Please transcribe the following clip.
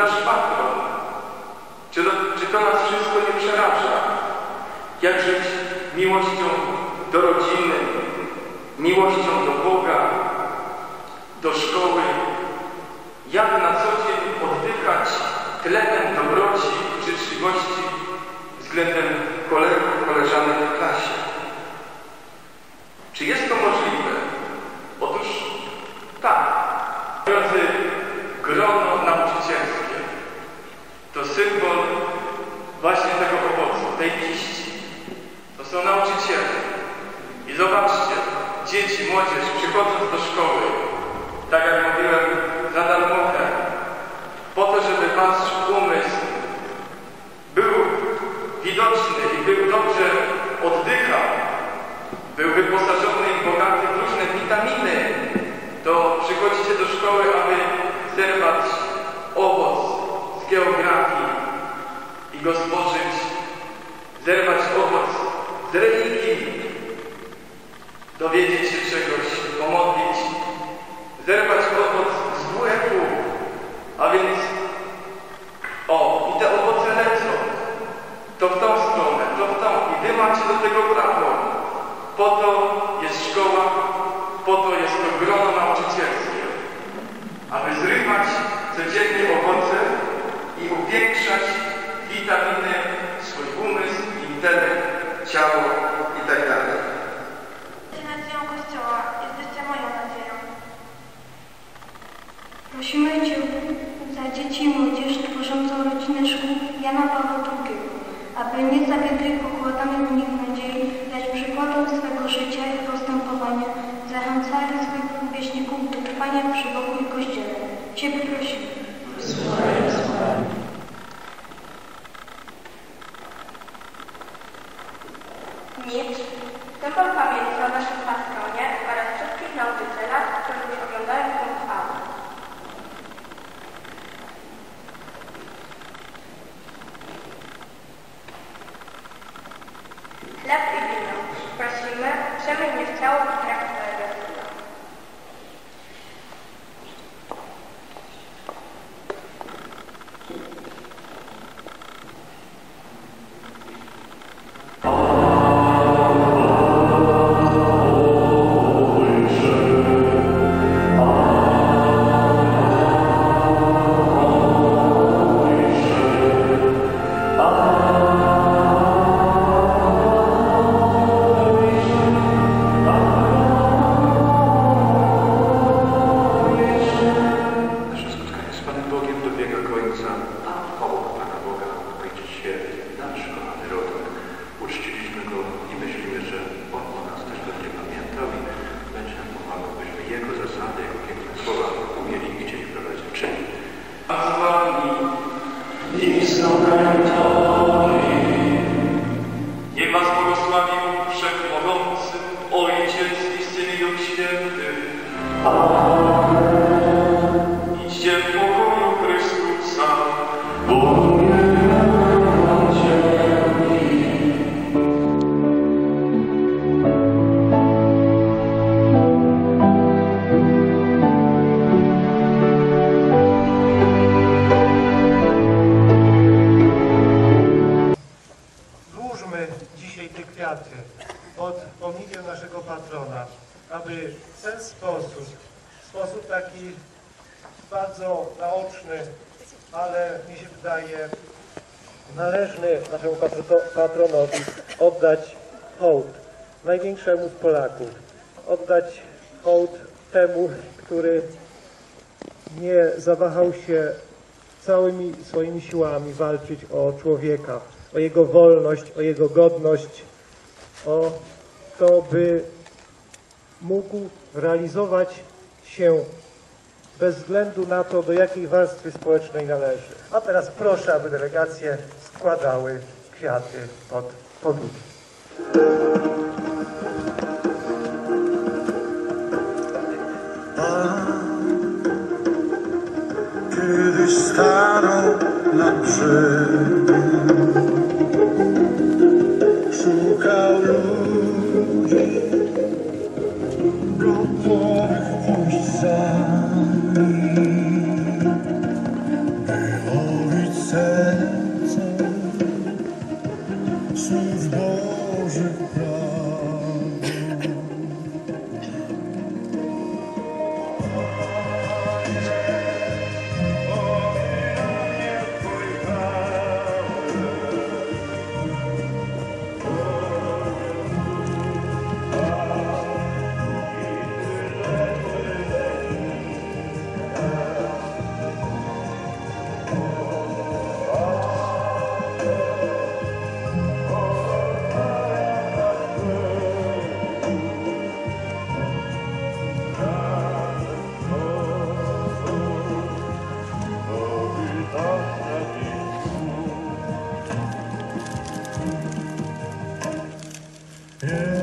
nasz patron. Czy to, czy to nas wszystko nie przeraża? Jak żyć miłością do rodziny, miłością do Boga, do szkoły? Jak na co dzień oddychać tlenem są nauczyciele. I zobaczcie, dzieci, młodzież przychodząc do szkoły, tak jak mówiłem, za darmochę, po to, żeby wasz umysł. Był widoczny i był dobrze oddychał, był wyposażony i bogaty w różne witaminy, to przychodzicie do szkoły, aby upiększać witaminy, swój umysł, intelekt, ciało itd. Jesteście nadzieją Kościoła, jesteście moją nadzieją. Prosimy Cię za dzieci i młodzież tworzącą rodzinę szkół Jana Pawła II, aby nie zawiedli Oh. Ale mi się wydaje należny naszemu patro- patronowi oddać hołd największemu z Polaków, oddać hołd temu, który nie zawahał się całymi swoimi siłami walczyć o człowieka, o jego wolność, o jego godność, o to, by mógł realizować się bez względu na to, do jakiej warstwy społecznej należy. A teraz proszę, aby delegacje składały kwiaty pod pomnikiem. Kiedyś stanął na Szukał ludzi Gotowych pójść Yeah.